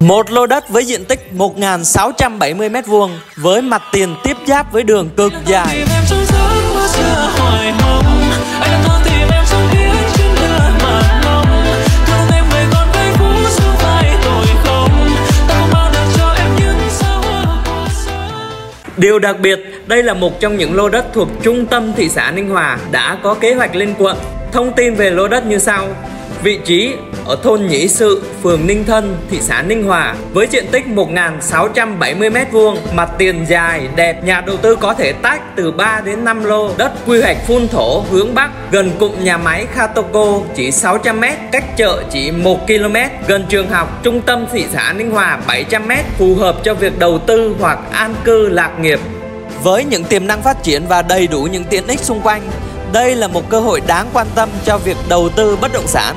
Một lô đất với diện tích 1.670m2 với mặt tiền tiếp giáp với đường cực dài. Điều đặc biệt, đây là một trong những lô đất thuộc trung tâm thị xã Ninh Hòa đã có kế hoạch lên quận. Thông tin về lô đất như sau. Vị trí ở thôn Nhĩ Sự, phường Ninh Thân, thị xã Ninh Hòa với diện tích 1.670m2, mặt tiền dài, đẹp. Nhà đầu tư có thể tách từ 3 đến 5 lô đất quy hoạch phun thổ hướng Bắc, gần cụm nhà máy Khatoko chỉ 600m, cách chợ chỉ 1km, gần trường học, trung tâm thị xã Ninh Hòa 700m, phù hợp cho việc đầu tư hoặc an cư lạc nghiệp. Với những tiềm năng phát triển và đầy đủ những tiện ích xung quanh, đây là một cơ hội đáng quan tâm cho việc đầu tư bất động sản